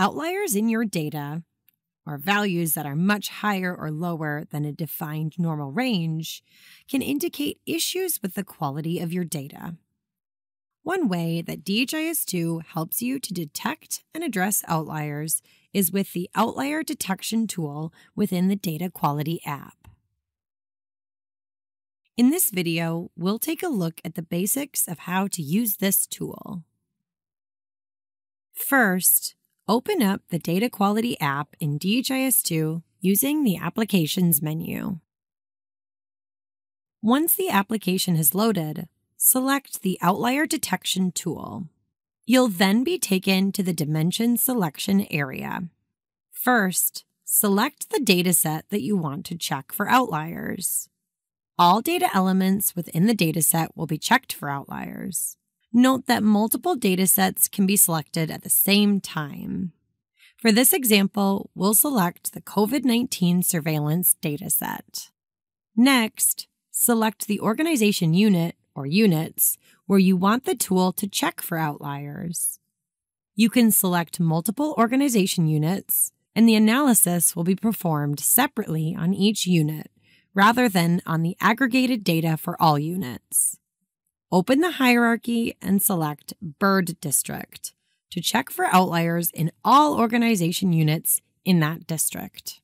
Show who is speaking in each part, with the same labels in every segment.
Speaker 1: Outliers in your data, or values that are much higher or lower than a defined normal range, can indicate issues with the quality of your data. One way that DHIS2 helps you to detect and address outliers is with the Outlier Detection tool within the Data Quality app. In this video, we'll take a look at the basics of how to use this tool. First, open up the Data Quality app in DHIS2 using the Applications menu. Once the application has loaded, select the Outlier Detection tool. You'll then be taken to the Dimension Selection area. First, select the dataset that you want to check for outliers. All data elements within the dataset will be checked for outliers. Note that multiple datasets can be selected at the same time. For this example, we'll select the COVID 19 surveillance dataset. Next, select the organization unit or units where you want the tool to check for outliers. You can select multiple organization units, and the analysis will be performed separately on each unit rather than on the aggregated data for all units. Open the hierarchy and select Bird District to check for outliers in all organization units in that district.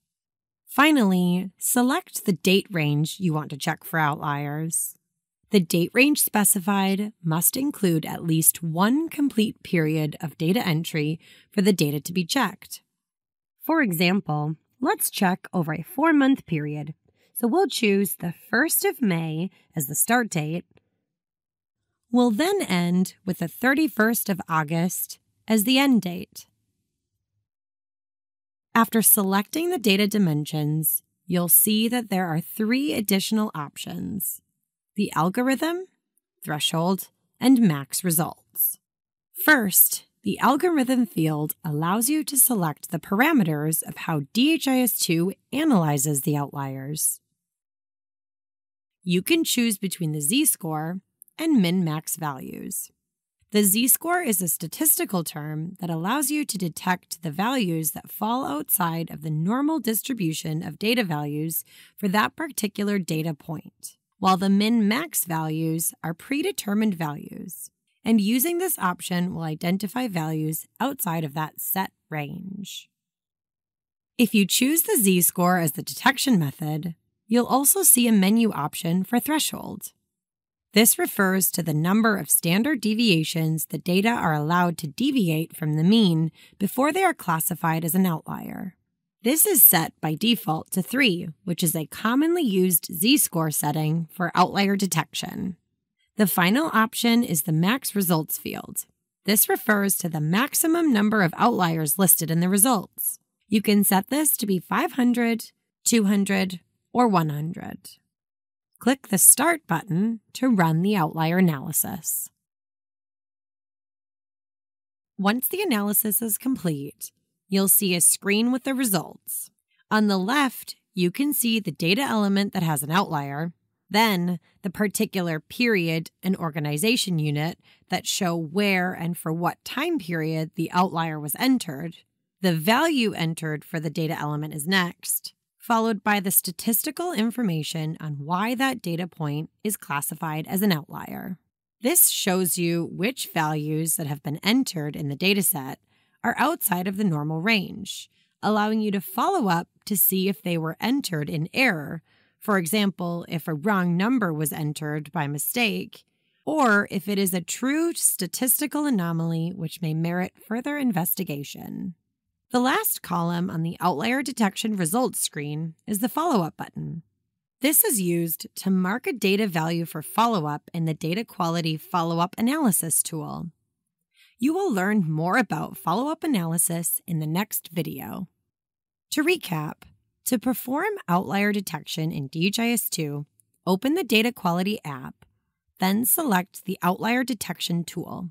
Speaker 1: Finally, select the date range you want to check for outliers. The date range specified must include at least one complete period of data entry for the data to be checked. For example, let's check over a four month period so we'll choose the 1st of May as the start date. We'll then end with the 31st of August as the end date. After selecting the data dimensions, you'll see that there are three additional options the algorithm, threshold, and max results. First, the algorithm field allows you to select the parameters of how DHIS2 analyzes the outliers you can choose between the z score and min max values. The z score is a statistical term that allows you to detect the values that fall outside of the normal distribution of data values for that particular data point, while the min max values are predetermined values. And using this option will identify values outside of that set range. If you choose the z score as the detection method, You'll also see a menu option for threshold. This refers to the number of standard deviations the data are allowed to deviate from the mean before they are classified as an outlier. This is set by default to 3, which is a commonly used z score setting for outlier detection. The final option is the max results field. This refers to the maximum number of outliers listed in the results. You can set this to be 500, 200, or 100. Click the Start button to run the outlier analysis. Once the analysis is complete, you'll see a screen with the results. On the left, you can see the data element that has an outlier, then the particular period and organization unit that show where and for what time period the outlier was entered. The value entered for the data element is next, followed by the statistical information on why that data point is classified as an outlier. This shows you which values that have been entered in the dataset are outside of the normal range, allowing you to follow up to see if they were entered in error. For example, if a wrong number was entered by mistake, or if it is a true statistical anomaly which may merit further investigation. The last column on the outlier detection results screen is the follow up button. This is used to mark a data value for follow up in the Data Quality Follow Up Analysis tool. You will learn more about follow up analysis in the next video. To recap, to perform outlier detection in DHIS2, open the Data Quality app, then select the Outlier Detection tool.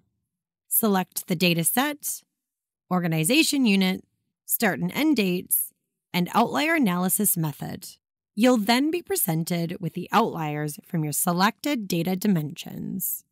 Speaker 1: Select the data set, organization unit, start and end dates, and outlier analysis method. You'll then be presented with the outliers from your selected data dimensions.